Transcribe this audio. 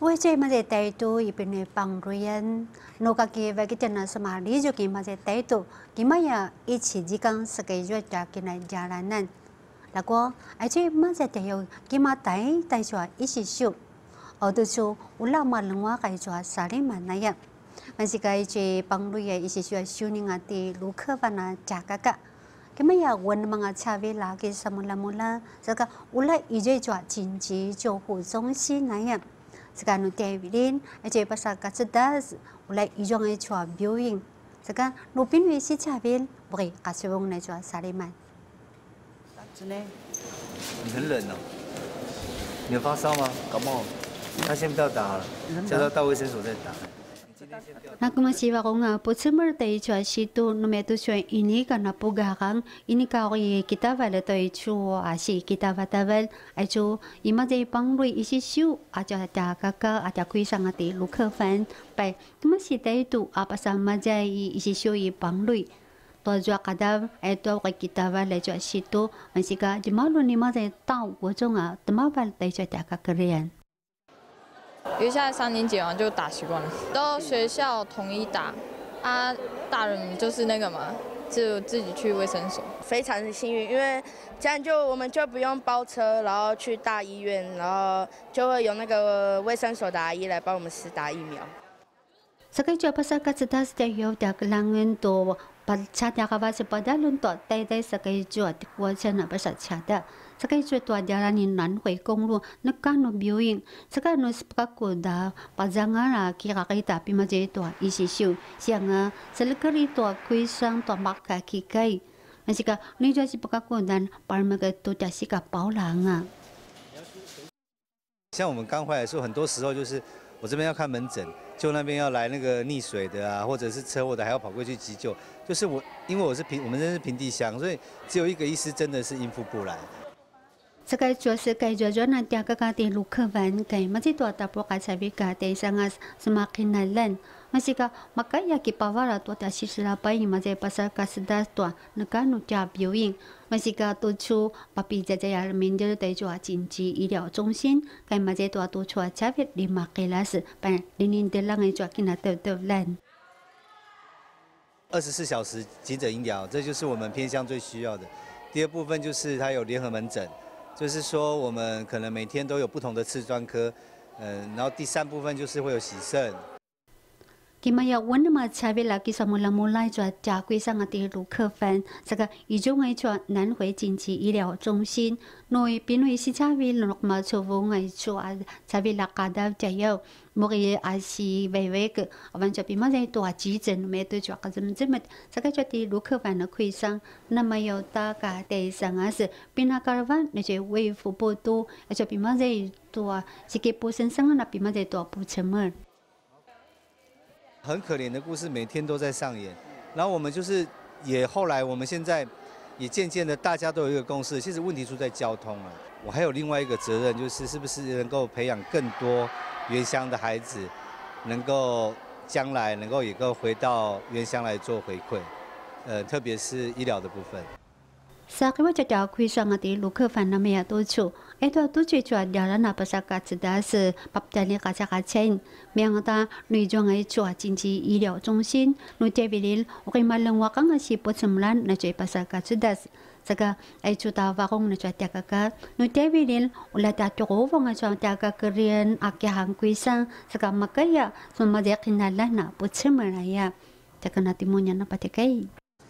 为这么在态度一边的帮助人，诺个给为个真的是嘛理解给么在态度，给么呀一起之间是个月家给来家来呢。那个而且么在态度给么带带出一起修，而都说乌拉嘛龙话该做啥哩嘛那样，但是个这帮助人一起修修你个的卢克班啊加个个。Kaya wan mga chavi lagi sa mula-mula saka ula ije jwa jinji jo hu 这个路边围，而且大，我来一种个做表演。这个路边这边，不会个是往那做啥的嘛？真的，你很冷哦，你有发烧吗？感冒？那先不要打了，叫他到卫生所再打。Nagmasiwa ko nga po summer tayo chua situ numeto chua ini ka na pugarang ini ka ori kita vala tayo chua asi kita vataval ai chu ima dei pang lui isi siu ta ka ka aja kui sang ati lu fan pai tuma si tayo tu apa sama jai isi siu i pang lui to jua kada ai to ka kita vala chua situ masika jimalu ni ma dei tao wo zong a tuma val tayo ta 因为现在三年级完就打习惯了，到学校统一打，啊，大人就是那个嘛，就自己去卫生所。非常的幸运，因为这样就我们就不用包车，然后去大医院，然后就会有那个卫生所的阿姨来帮我们施打疫苗。把车调开把车把轮渡带带设计做我过程不是车的设计最多调让你南回公路那个路表有这个路是不可的把人啊其他给他比乓节一段一起修像啊十六个人多亏上多马克去给那是个你就是不可控把那个给堵是个包狼啊像我们刚回来的时候很多时候就是我这边要看门诊就那边要来那个溺水的啊，或者是车祸的，还要跑过去急救。就是我，因为我是平，我们真是平地乡，所以只有一个医师真的是应付不来。这个就是该做做那点个个的路客文，该么子多大波个才比个的上啊，semakin nalan。我是个，我个也给爸爸了多点，其实啊，把伊嘛在巴斯达多，那个努家表演，我是个多出爸比姐姐也是明天在做紧急医疗中心，该嘛在多多出啊，这边立马给拉斯，把零零的啷个做给他豆豆人。二十四小时急诊医疗，这就是我们偏向最需要的。第二部分就是它有联合门诊，就是说我们可能每天都有不同的次专科，嗯、呃，然后第三部分就是会有洗肾。今麦要问那么差别来，给什么人们来做加规上的卢克芬？这个以中为做南回紧急医疗中心，内边内是差别六毛出乎外做啊，差别来加到加药，莫个也是微微个，我们就比么在大急诊没多久，个怎么这么？这个就对卢克芬的亏伤，那么有大概第三个是比那个问那些微服不多，而且比么在多，这个不生生了，比么在多不沉闷。很可怜的故事每天都在上演，然后我们就是也后来我们现在也渐渐的大家都有一个共识，其实问题出在交通啊。我还有另外一个责任，就是是不是能够培养更多原乡的孩子，能够将来能够也够回到原乡来做回馈，呃，特别是医疗的部分。Sa khi cha ta kwi sang ati lu lúc fan na me ya to chu. E to tu che chwa ya la na pa sa ka chi da se pap ta ni ka cha ka chen. Me ta nui jong ai chwa jin ji yi liao trung xin. Nu te bi lil, o mà ma leng wa ka nga si po chum lan na che pa sa ka chi da se. Ai chu ta wa công na chwa ta ka ka. Nu te bi lil, o la ta to go wa nga cha ta ka ka rian a kya hang kwi sang. Sa ka ma ka ya, so ma de kin na la na po chum ra ya. Ta ka na ti mo nya na pa te kai.